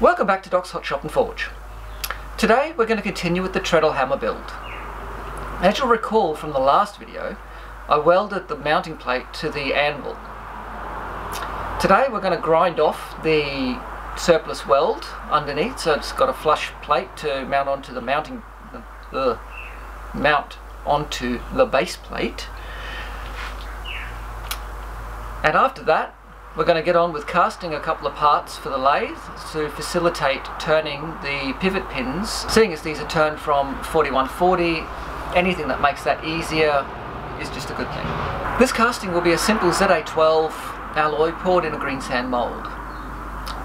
Welcome back to Doc's Hot Shop and Forge. Today we're going to continue with the treadle hammer build. As you'll recall from the last video, I welded the mounting plate to the anvil. Today we're going to grind off the surplus weld underneath so it's got a flush plate to mount onto the mounting uh, mount onto the base plate and after that we're going to get on with casting a couple of parts for the lathe to facilitate turning the pivot pins. Seeing as these are turned from 4140, anything that makes that easier is just a good thing. This casting will be a simple ZA12 alloy poured in a green sand mould.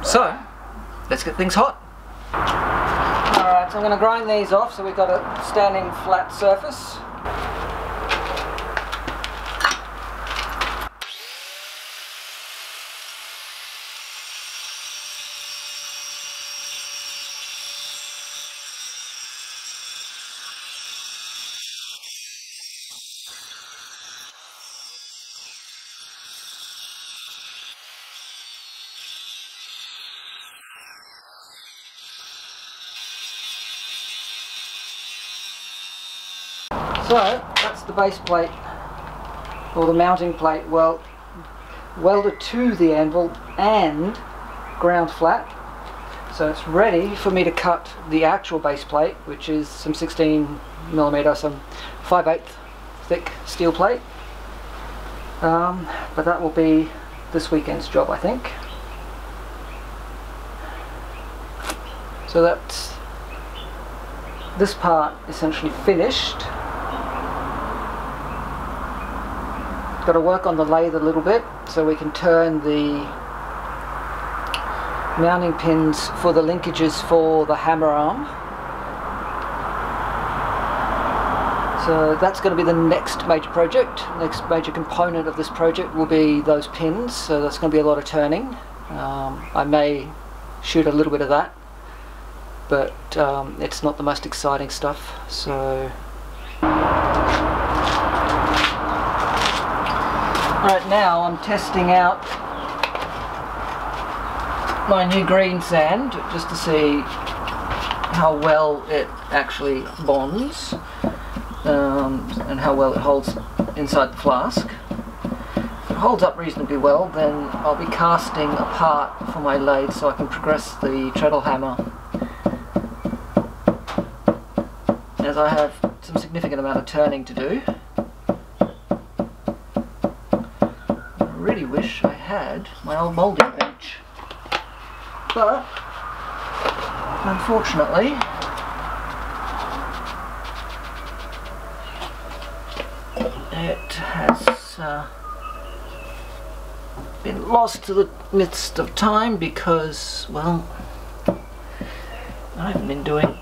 So, let's get things hot. Alright, so I'm going to grind these off so we've got a standing flat surface. So that's the base plate or the mounting plate well welded to the anvil and ground flat. So it's ready for me to cut the actual base plate which is some 16 millimeter some 5 8 thick steel plate. Um, but that will be this weekend's job I think. So that's this part essentially finished Got to work on the lathe a little bit so we can turn the mounting pins for the linkages for the hammer arm. So that's going to be the next major project. Next major component of this project will be those pins. So that's going to be a lot of turning. Um, I may shoot a little bit of that, but um, it's not the most exciting stuff. So. Right now I'm testing out my new green sand just to see how well it actually bonds um, and how well it holds inside the flask. If it holds up reasonably well then I'll be casting a part for my lathe so I can progress the treadle hammer as I have some significant amount of turning to do. Really wish I had my old moulding bench. But, unfortunately, it has uh, been lost to the midst of time because, well, I haven't been doing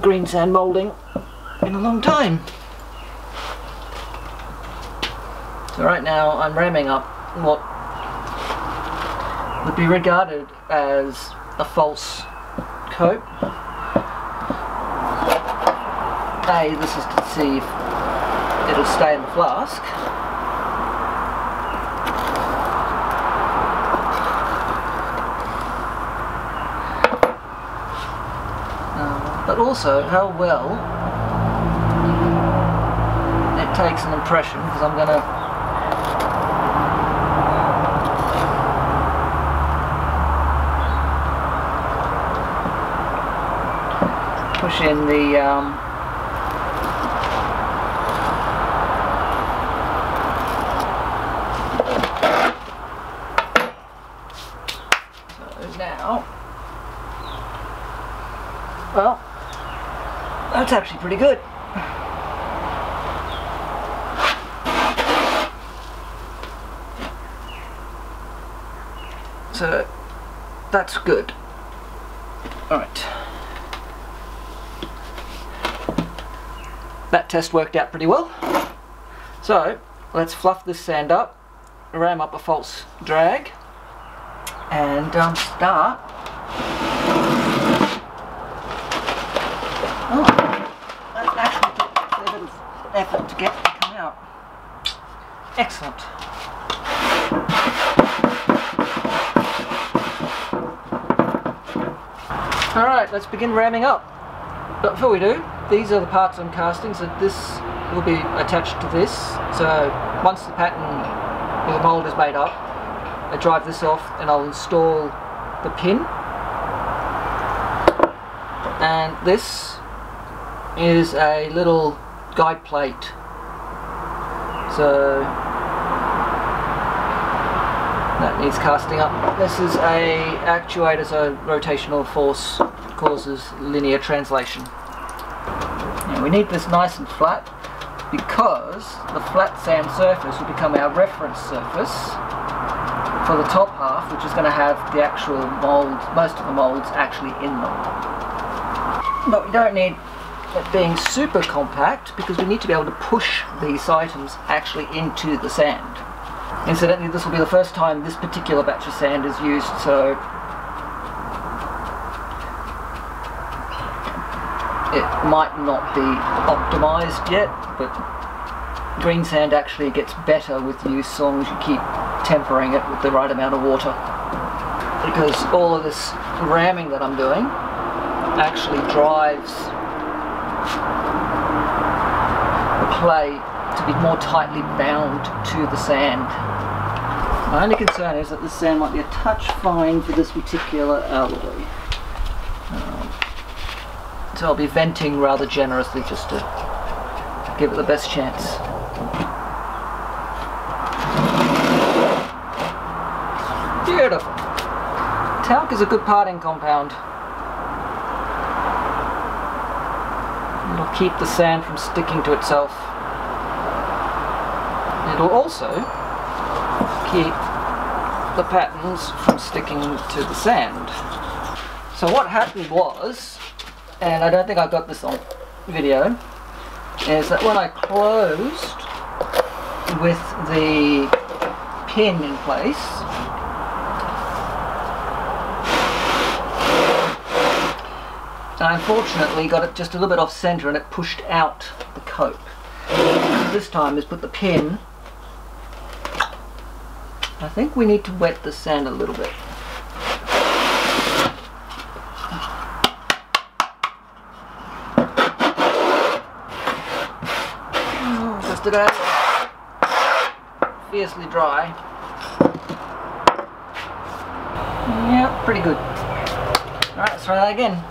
green sand moulding in a long time. So right now I'm ramming up what would be regarded as a false cope. A, this is to see if it'll stay in the flask. Uh, but also how well it takes an impression because I'm going to in the um, now well that's actually pretty good. So that's good. All right that test worked out pretty well. So let's fluff this sand up, ram up a false drag, and um, start. Oh, that actually took a effort to get to come out. Excellent. Alright, let's begin ramming up. But before we do, these are the parts I'm casting, so this will be attached to this. So once the pattern or the mould is made up, I drive this off and I'll install the pin. And this is a little guide plate. So that needs casting up. This is a actuator, so rotational force causes linear translation. Now we need this nice and flat because the flat sand surface will become our reference surface for the top half, which is going to have the actual mould, most of the moulds actually in them. But we don't need it being super compact because we need to be able to push these items actually into the sand. Incidentally, this will be the first time this particular batch of sand is used, so it might not be optimized yet, but green sand actually gets better with use as long as you keep tempering it with the right amount of water. Because all of this ramming that I'm doing actually drives the clay to be more tightly bound to the sand. My only concern is that this sand might be a touch fine for this particular alloy. So I'll be venting rather generously just to give it the best chance. Beautiful. Talc is a good parting compound. It'll keep the sand from sticking to itself. It'll also keep the patterns from sticking to the sand. So what happened was, and I don't think I got this on video, is that when I closed with the pin in place, I unfortunately got it just a little bit off center and it pushed out the cope. This time is put the pin I think we need to wet the sand a little bit. About fiercely dry. Yeah, pretty good. Alright, let's try that again.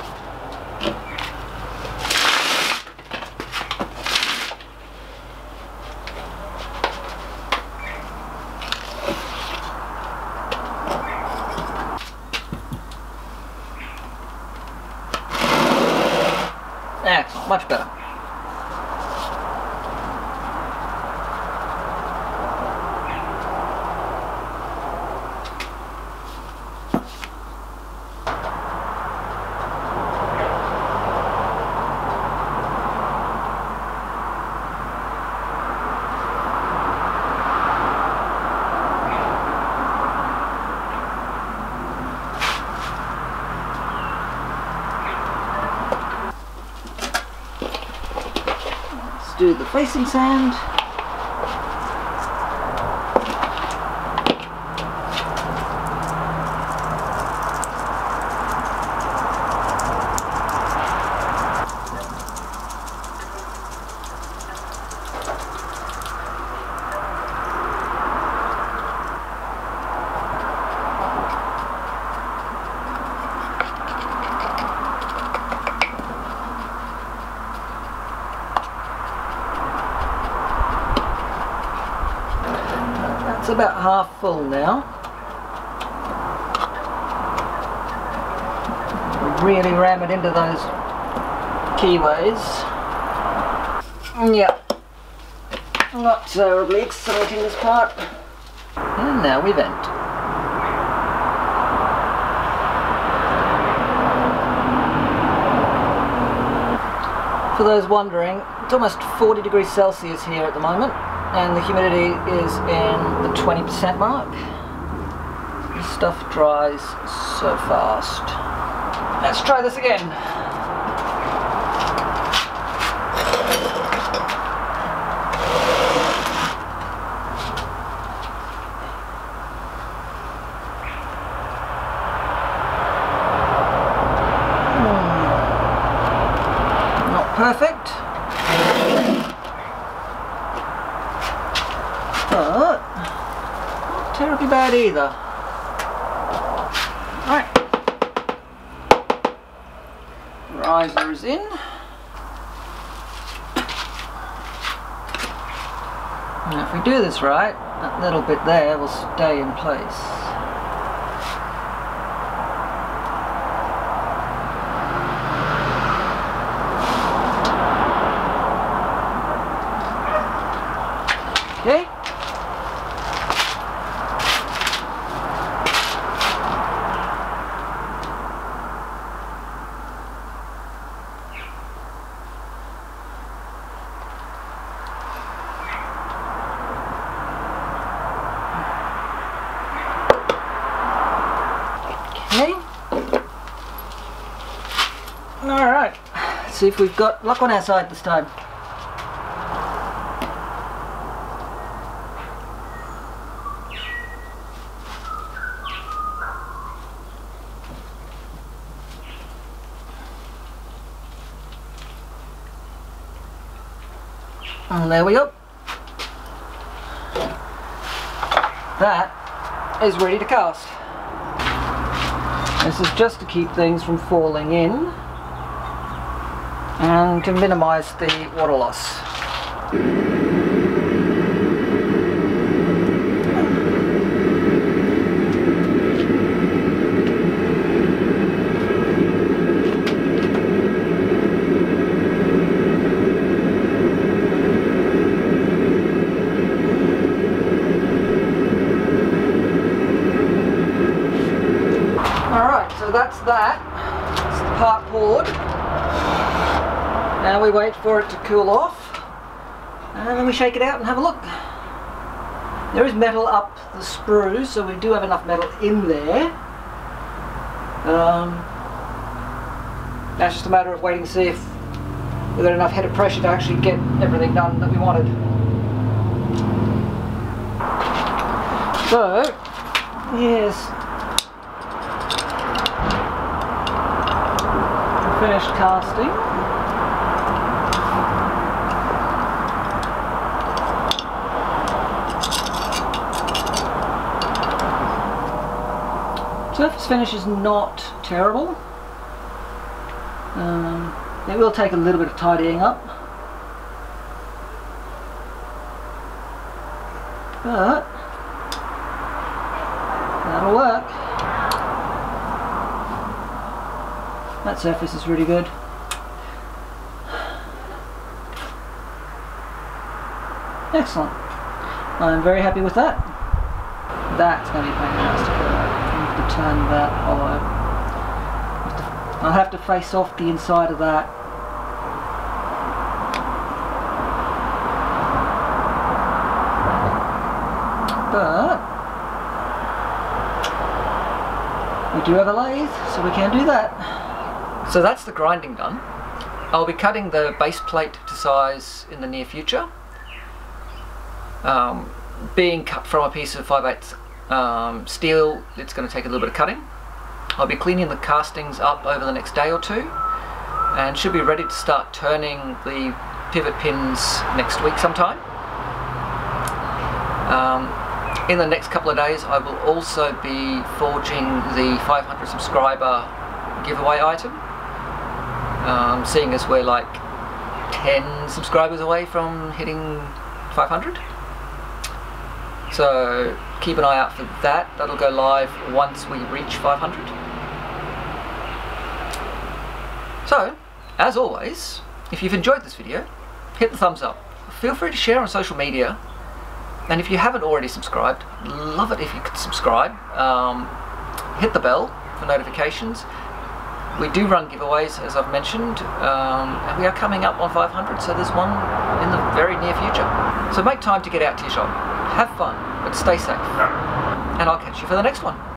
Excellent, much better. Do the facing sand. It's about half full now. Really ram it into those keyways. Yep. Not terribly exciting this part. And now we vent. For those wondering, it's almost 40 degrees Celsius here at the moment and the humidity is in the 20% mark. This stuff dries so fast. Let's try this again. perfect. But not bad either. Right. Riser is in. Now if we do this right, that little bit there will stay in place. Okay. Okay. Alright. Let's see if we've got luck on our side this time. And there we go. That is ready to cast. This is just to keep things from falling in and to minimise the water loss. Alright, so that's that. It's the part poured. Now we wait for it to cool off. And then we shake it out and have a look. There is metal up the sprue, so we do have enough metal in there. Um, that's just a matter of waiting to see if we've got enough head of pressure to actually get everything done that we wanted. So, yes, finished casting. Surface finish is not terrible. Um, it will take a little bit of tidying up. But that'll work. That surface is really good. Excellent. I'm very happy with that. That's going to be fantastic. To turn that hollow. I'll have to face off the inside of that. But we do have a lathe, so we can do that. So that's the grinding done. I'll be cutting the base plate to size in the near future. Um, being cut from a piece of 5 8 um, steel, it's going to take a little bit of cutting. I'll be cleaning the castings up over the next day or two and should be ready to start turning the pivot pins next week sometime. Um, in the next couple of days I will also be forging the 500 subscriber giveaway item. Um, seeing as we're like 10 subscribers away from hitting 500. So keep an eye out for that. That'll go live once we reach 500. So, as always, if you've enjoyed this video, hit the thumbs up. Feel free to share on social media. And if you haven't already subscribed, love it if you could subscribe. Um, hit the bell for notifications. We do run giveaways, as I've mentioned, um, and we are coming up on 500, so there's one in the very near future. So make time to get out to your shop. Have fun, but stay safe. And I'll catch you for the next one.